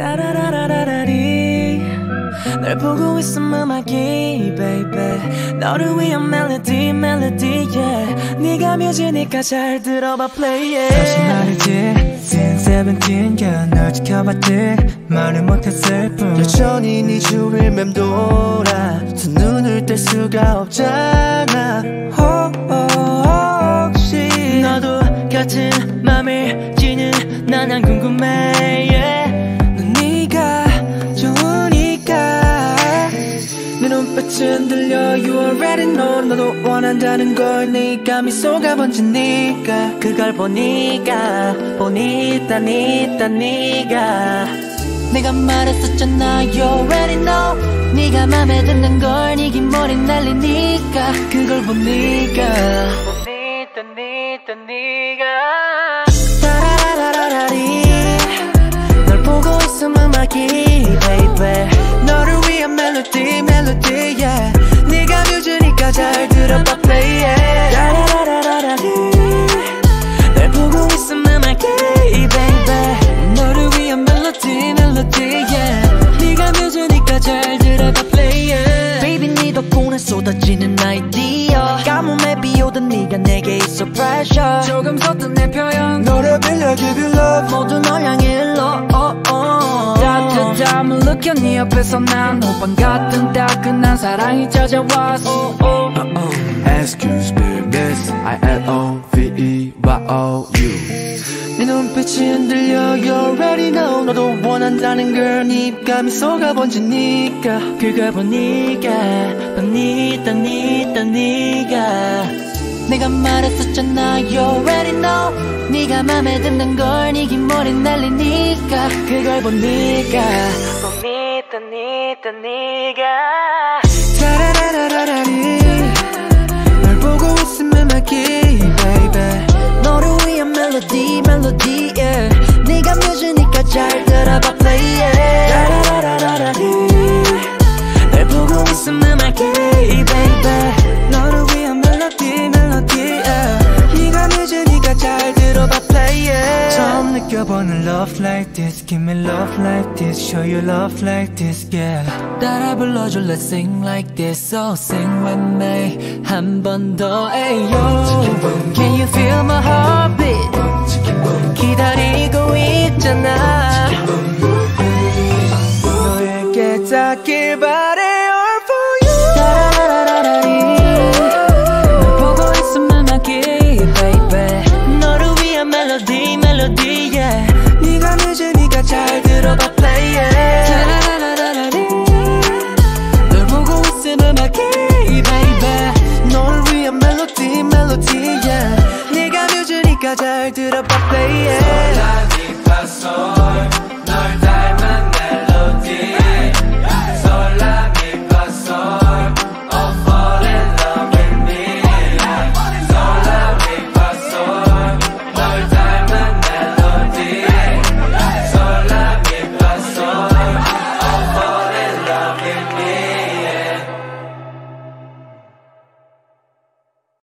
따라라라라리. 널 보고 있음 음악이 baby. 너를 위한 멜로디 멜로디 yeah. 네가 뮤지니까 잘 들어봐 play it. 다시 말이지 Since seventeen girl 널 지켜봤지. 말을 못했을 뿐. 여전히 네 주위를 맴돌아. 두 눈을 뗄 수가 없잖아. 어, 어, 혹시 너도 같은 맘을 지는 난 안 궁금해 내 눈빛은 들려. You already know. 너도 원한다는 걸 네가 미소가 번지니까. 그걸 보니까 보니까 니까 네가 내가 말했었잖아. You already know. 네가 맘에 드는 걸 네긴 머리 날리니까. 그걸 보니까. 보니까 니까 네가 섰던 내 표현. 너를 빌려 give you love. 모두 널 향해 일러. oh, oh. 따뜻함을 느껴 네 옆에서 난 호빵 같은 따끈한 사랑이 찾아왔어. Excuse me miss. I L O V E Y O U. 네 눈빛이 흔들려. You already know 너도 원한다는 걸네 입감이 속아 번지니까. 그걸 보니까 보니까 니까. 네가 내가 말했었잖아. You already know. 네가 맘에 드는 걸 네긴 머리 날리니까 그걸 보니까. 보니까 니까 네가. 따라라라라리 널 보고 있으면 막히 처음 느껴보는 love like this Give me love like this Show you love like this yeah 따라 불러줘 let's sing like this So sing with me 한 번 더 ayo Can you feel my heartbeat 기다리고 있잖아 Yeah. 네가 뮤즈니까 잘 들어봐 play 따라라라라리 널 보고 있음 음악이 baby. 너를 위한 멜로디 멜로디 yeah. 네가 뮤즈니까 잘 들어봐 play it